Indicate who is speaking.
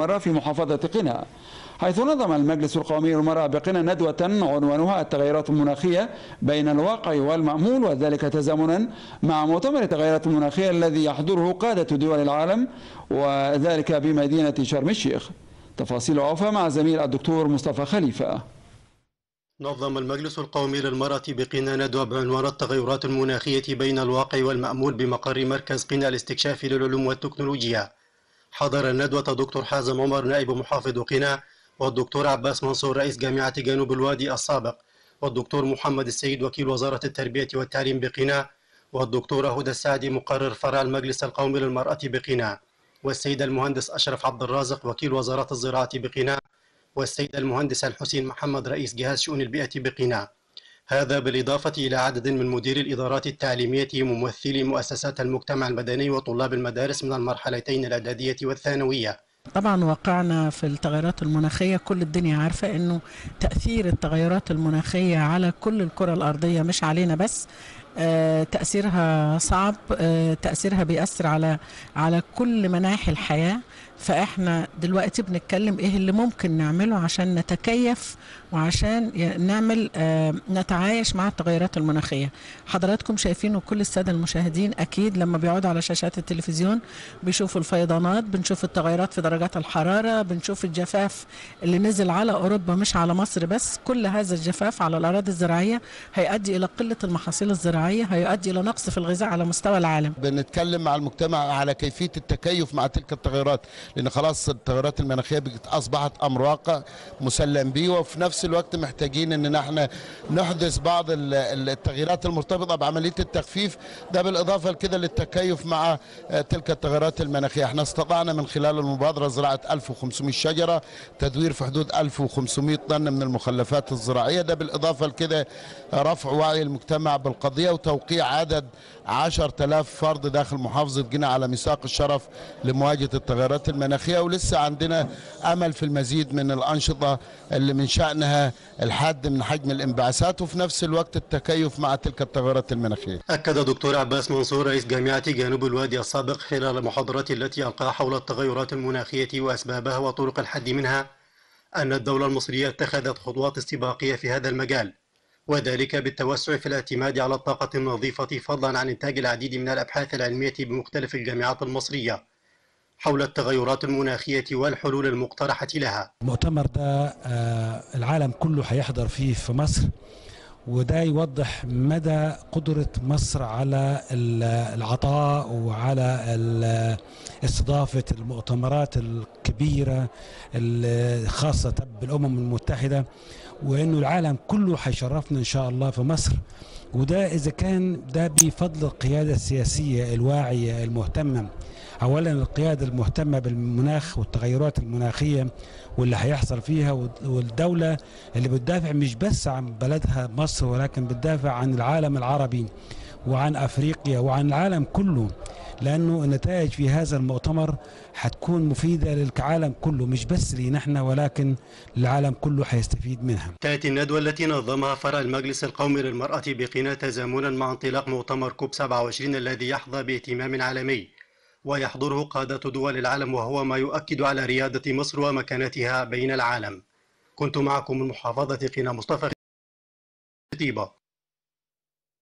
Speaker 1: مرة في محافظة قنا حيث نظم المجلس القومي للمرأة بقنا ندوة عنوانها التغيرات المناخية بين الواقع والمأمول وذلك تزامنا مع مؤتمر التغيرات المناخية الذي يحضره قادة دول العالم وذلك بمدينة شرم الشيخ. تفاصيل أوفى مع زميل الدكتور مصطفى خليفة.
Speaker 2: نظم المجلس القومي للمرأة بقنا ندوة بعنوان التغيرات المناخية بين الواقع والمأمول بمقر مركز قنا الاستكشافي للعلوم والتكنولوجيا. حضر الندوة دكتور حازم عمر نائب محافظ قنا والدكتور عباس منصور رئيس جامعة جنوب الوادي السابق والدكتور محمد السيد وكيل وزارة التربية والتعليم بقنا والدكتورة هدى السعدي مقرر فرع المجلس القومي للمرأة بقنا والسيد المهندس أشرف عبد الرازق وكيل وزارة الزراعة بقنا والسيد المهندس الحسين محمد رئيس جهاز شؤون البيئة بقنا. هذا بالإضافة إلى عدد من مدير الإدارات التعليمية ممثلي مؤسسات المجتمع المدني وطلاب المدارس من المرحلتين الإعدادية والثانوية.
Speaker 3: طبعا وقعنا في التغيرات المناخية كل الدنيا عارفة إنه تأثير التغيرات المناخية على كل الكرة الأرضية مش علينا بس تأثيرها صعب آه تأثيرها بيأثر على على كل مناحي الحياة. فإحنا دلوقتي بنتكلم إيه اللي ممكن نعمله عشان نتكيف وعشان نعمل آه نتعايش مع التغيرات المناخية. حضراتكم شايفين وكل السادة المشاهدين أكيد لما بيقعدوا على شاشات التلفزيون بيشوفوا الفيضانات بنشوف التغيرات في درجات الحرارة بنشوف الجفاف اللي نزل على أوروبا مش على مصر بس. كل هذا الجفاف على الأراضي الزراعية هيؤدي إلى قلة المحاصيل الزراعيه هيؤدي إلى نقص في الغذاء على مستوى العالم.
Speaker 4: بنتكلم مع المجتمع على كيفية التكيف مع تلك التغيرات لأن خلاص التغيرات المناخية أصبحت أمر واقع مسلم به وفي نفس الوقت محتاجين إن إحنا نحدث بعض التغييرات المرتبطة بعملية التخفيف ده بالإضافة لكده للتكيف مع تلك التغيرات المناخية. إحنا استطعنا من خلال المبادرة زراعة 1500 شجرة تدوير في حدود 1500 طن من المخلفات الزراعية ده بالإضافة لكده رفع وعي المجتمع وتوقيع عدد 10000 فرد داخل محافظة قنا على ميثاق الشرف لمواجهة التغيرات المناخية ولسه عندنا أمل في المزيد من الأنشطة اللي من شأنها الحد من حجم الانبعاثات وفي نفس الوقت التكيف مع تلك التغيرات المناخية.
Speaker 2: أكد دكتور عباس منصور رئيس جامعة جنوب الوادي السابق خلال المحاضرات التي القاها حول التغيرات المناخية وأسبابها وطرق الحد منها أن الدولة المصرية اتخذت خطوات استباقية في هذا المجال. وذلك بالتوسع في الاعتماد على الطاقة النظيفة فضلا عن إنتاج العديد من الأبحاث العلمية بمختلف الجامعات المصرية حول التغيرات المناخية والحلول المقترحة لها.
Speaker 5: المؤتمر ده العالم كله هيحضر فيه في مصر. وده يوضح مدى قدرة مصر على العطاء وعلى استضافة المؤتمرات الكبيرة الخاصة بالأمم المتحدة وإنه العالم كله هيشرفنا إن شاء الله في مصر. وده إذا كان ده بفضل القيادة السياسية الواعية المهتمة. اولا القيادة المهتمة بالمناخ والتغيرات المناخية واللي هيحصل فيها والدولة اللي بتدافع مش بس عن بلدها مصر ولكن بتدافع عن العالم العربي وعن أفريقيا وعن العالم كله لأنه النتائج في هذا المؤتمر حتكون مفيدة للعالم كله مش بس لينا إحنا ولكن العالم كله حيستفيد منها.
Speaker 2: تأتي الندوة التي نظمها فرع المجلس القومي للمرأة بقنا تزامنا مع انطلاق مؤتمر كوب 27 الذي يحظى بإهتمام عالمي ويحضره قادة دول العالم وهو ما يؤكد على ريادة مصر ومكانتها بين العالم. كنت معكم من محافظة قنا مصطفى طيبه.